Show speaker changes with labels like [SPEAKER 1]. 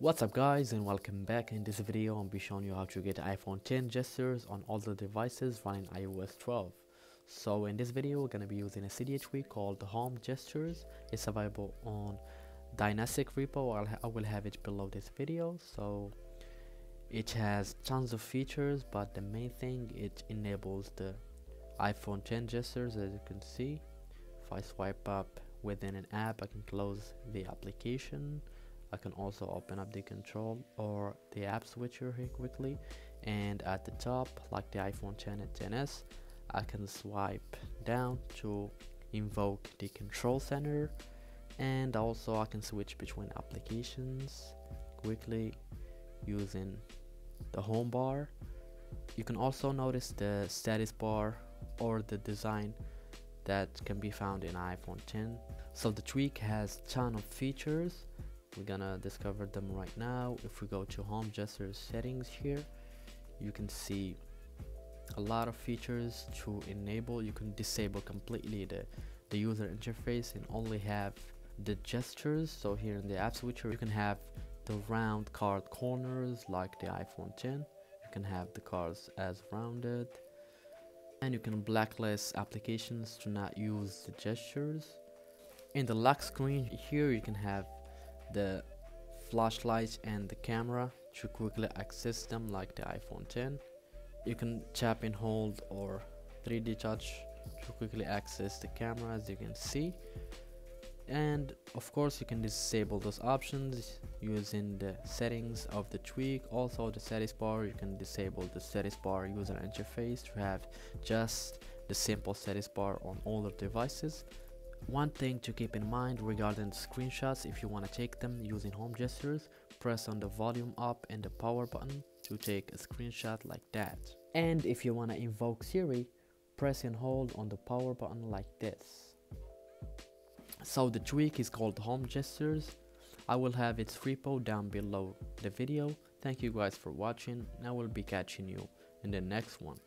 [SPEAKER 1] What's up guys and welcome back. In this video I'll be showing you how to get iPhone 10 gestures on all the devices running iOS 12 so in this video we're going to be using a tweak called home gestures. It's available on Dynastic repo. I'll I will have it below this video. So it has tons of features but the main thing it enables the iPhone 10 gestures as you can see. If I swipe up within an app I can close the application I can also open up the control or the app switcher here quickly. And at the top like the iPhone 10 and 10s I can swipe down to invoke the control center. And also I can switch between applications quickly using the home bar. You can also notice the status bar or the design that can be found in iPhone 10 so the tweak has ton of features we're gonna discover them right now. If we go to home gestures settings here you can see a lot of features to enable. You can disable completely the the user interface and only have the gestures. So here in the app switcher you can have the round card corners like the iPhone 10 you can have the cards as rounded. And you can blacklist applications to not use the gestures. In the lock screen here you can have the flashlight and the camera to quickly access them like the iPhone 10 you can tap and hold or 3d touch to quickly access the camera as you can see. And of course you can disable those options using the settings of the tweak. Also the status bar you can disable the status bar user interface to have just the simple status bar on all the devices one thing to keep in mind regarding screenshots if you want to take them using home gestures, press on the volume up and the power button to take a screenshot like that. And if you want to invoke Siri, press and hold on the power button like this. So the tweak is called home gestures. I will have its repo down below the video. Thank you guys for watching and I will be catching you in the next one.